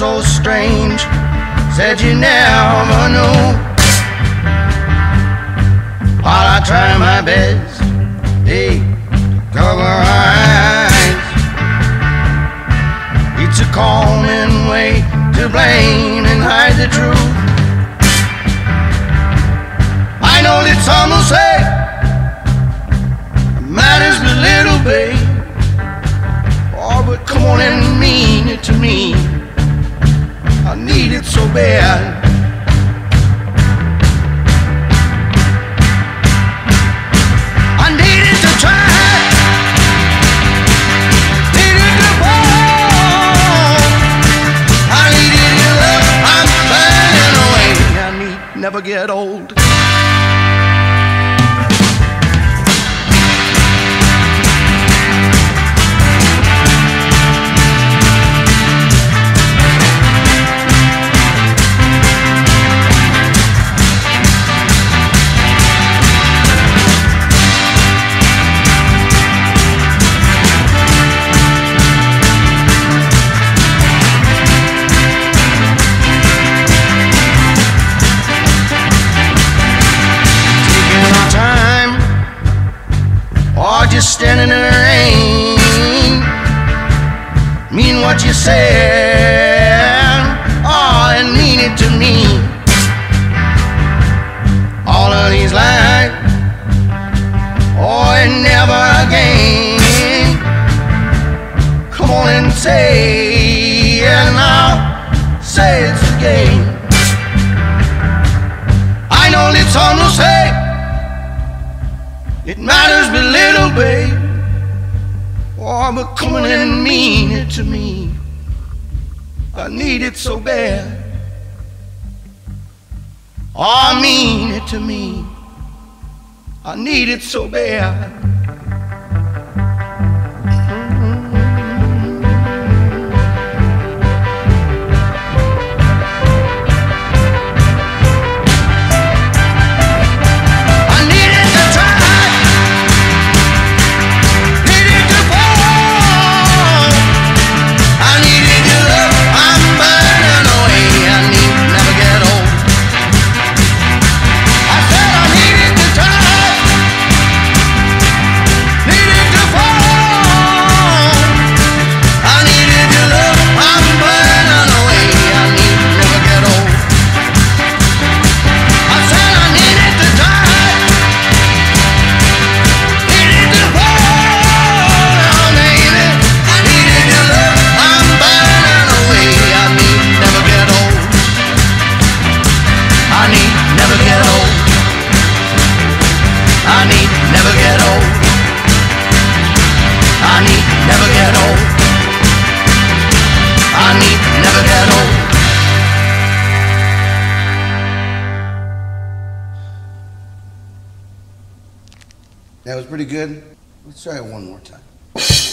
so strange, said you never know. While I try my best, hey, cover eyes. It's a common way to blame and hide the truth. I know that some will say matters little, babe. Oh, but come on and mean it to me. I need it so bad. I to try. Needed to fall. Just standing in the rain. Mean what you said, oh, and mean it to me. All of these lies, oh, and never again. Come on and say, and I'll say it's again. I know that some will say it matters but little, babe. Oh, but come on and mean it to me. I need it so bad. Oh, mean it to me. I need it so bad. That was pretty good. Let's try it one more time.